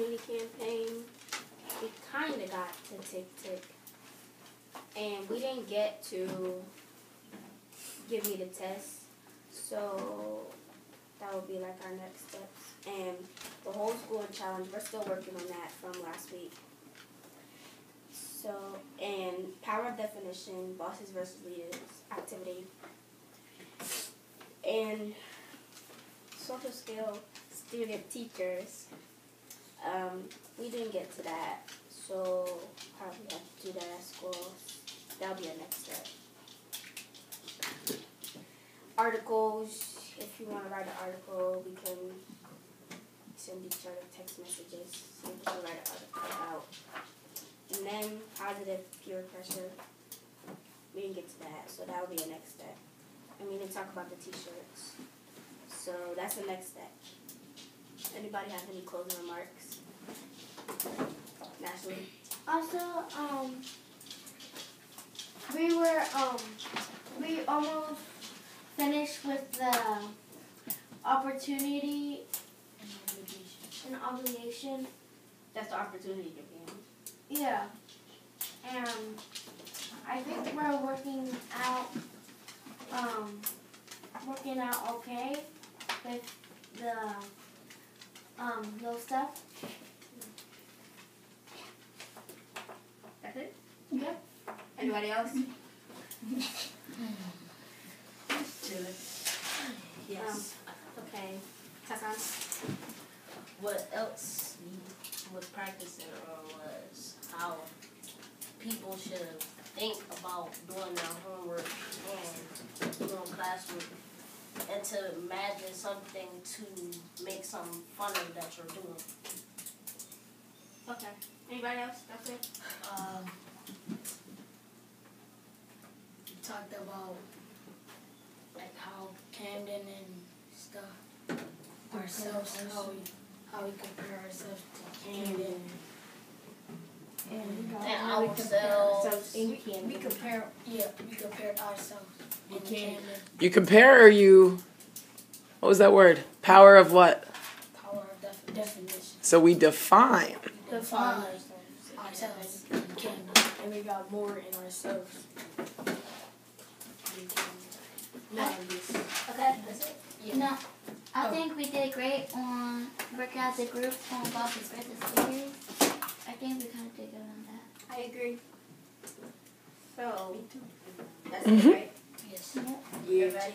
opportunity campaign, we kind of got to tick tick, and we didn't get to give me the test. So that would be like our next steps. And the whole school challenge, we're still working on that from last week. So, and power of definition, bosses versus leaders activity, and social skill student teachers. Um, we didn't get to that, so probably have to do that at school. That'll be our next step. Articles, if you want to write an article, we can send each other text messages so we can write an article about. And then positive peer pressure. We didn't get to that, so that'll be a next step. And we didn't talk about the t-shirts. So that's the next step. Anybody have any closing remarks? Natalie? Also, um, we were um, we almost finished with the opportunity and obligation. That's the opportunity again. Yeah, and I think we're working out, um, working out okay with the um those stuff. That's it? Yep. Anybody else? Yes. Okay. Tassan? what else we was practicing on was how people should think about doing their homework and doing classwork and to imagine something to make some fun of that you're doing. Okay. Anybody else? That's it? Um, we talked about like how Camden and stuff ourselves, how we how we compare ourselves to Camden. And And how we compare ourselves. Ourselves in We, Camden. we compare yeah we compared ourselves in Camden. You compare or you. What was that word? Power of what? Power of def- definition. So we define. Define ourselves in Camden, and we got more in ourselves. in Camden. Not in this. Okay. That's it? Yeah. No, I Oh. think we did great on working as a group on bosses versus leaders. I think we kind of did good on that. I agree. So, that's Mhm. it, right? Yes. Yep. Everybody?